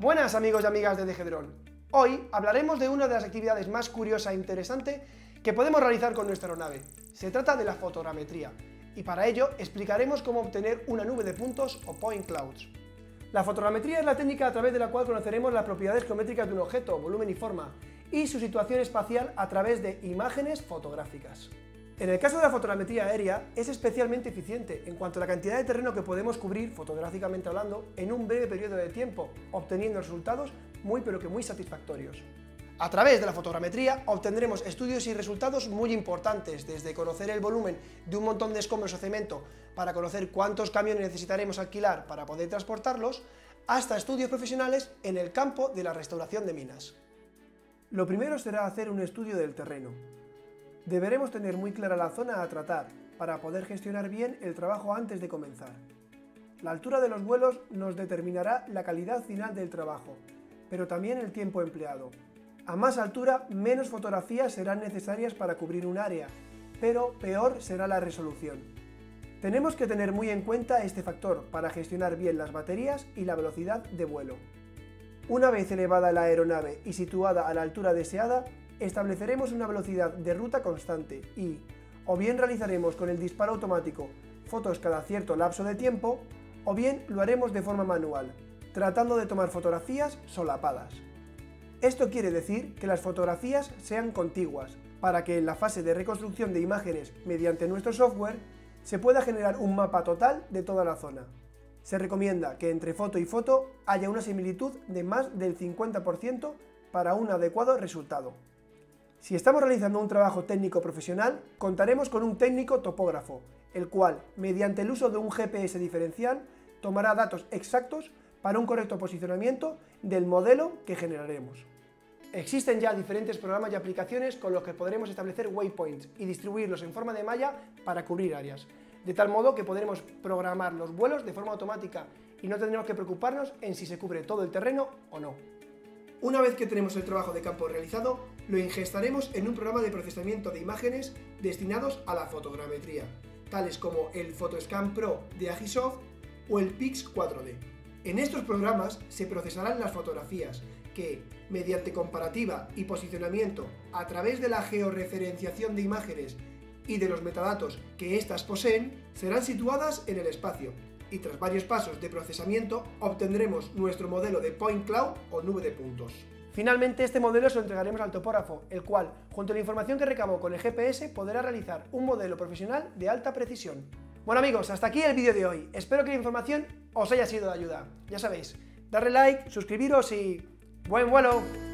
Buenas amigos y amigas de Degedrón. Hoy hablaremos de una de las actividades más curiosa e interesante que podemos realizar con nuestra aeronave. Se trata de la fotogrametría y para ello explicaremos cómo obtener una nube de puntos o point clouds. La fotogrametría es la técnica a través de la cual conoceremos las propiedades geométricas de un objeto, volumen y forma, y su situación espacial a través de imágenes fotográficas. En el caso de la fotogrametría aérea, es especialmente eficiente en cuanto a la cantidad de terreno que podemos cubrir, fotográficamente hablando, en un breve periodo de tiempo, obteniendo resultados muy pero que muy satisfactorios. A través de la fotogrametría obtendremos estudios y resultados muy importantes, desde conocer el volumen de un montón de escombros o cemento para conocer cuántos camiones necesitaremos alquilar para poder transportarlos, hasta estudios profesionales en el campo de la restauración de minas. Lo primero será hacer un estudio del terreno, Deberemos tener muy clara la zona a tratar para poder gestionar bien el trabajo antes de comenzar. La altura de los vuelos nos determinará la calidad final del trabajo, pero también el tiempo empleado. A más altura, menos fotografías serán necesarias para cubrir un área, pero peor será la resolución. Tenemos que tener muy en cuenta este factor para gestionar bien las baterías y la velocidad de vuelo. Una vez elevada la aeronave y situada a la altura deseada, estableceremos una velocidad de ruta constante y, o bien realizaremos con el disparo automático fotos cada cierto lapso de tiempo, o bien lo haremos de forma manual, tratando de tomar fotografías solapadas. Esto quiere decir que las fotografías sean contiguas, para que en la fase de reconstrucción de imágenes mediante nuestro software se pueda generar un mapa total de toda la zona. Se recomienda que entre foto y foto haya una similitud de más del 50% para un adecuado resultado. Si estamos realizando un trabajo técnico profesional, contaremos con un técnico topógrafo, el cual, mediante el uso de un GPS diferencial, tomará datos exactos para un correcto posicionamiento del modelo que generaremos. Existen ya diferentes programas y aplicaciones con los que podremos establecer waypoints y distribuirlos en forma de malla para cubrir áreas, de tal modo que podremos programar los vuelos de forma automática y no tendremos que preocuparnos en si se cubre todo el terreno o no. Una vez que tenemos el trabajo de campo realizado, lo ingestaremos en un programa de procesamiento de imágenes destinados a la fotogrametría, tales como el PhotoScan Pro de Agisoft o el Pix 4D. En estos programas se procesarán las fotografías que, mediante comparativa y posicionamiento a través de la georreferenciación de imágenes y de los metadatos que éstas poseen, serán situadas en el espacio, y tras varios pasos de procesamiento obtendremos nuestro modelo de point cloud o nube de puntos. Finalmente, este modelo se lo entregaremos al topógrafo, el cual, junto a la información que recabó con el GPS, podrá realizar un modelo profesional de alta precisión. Bueno amigos, hasta aquí el vídeo de hoy. Espero que la información os haya sido de ayuda. Ya sabéis, darle like, suscribiros y... ¡Buen vuelo!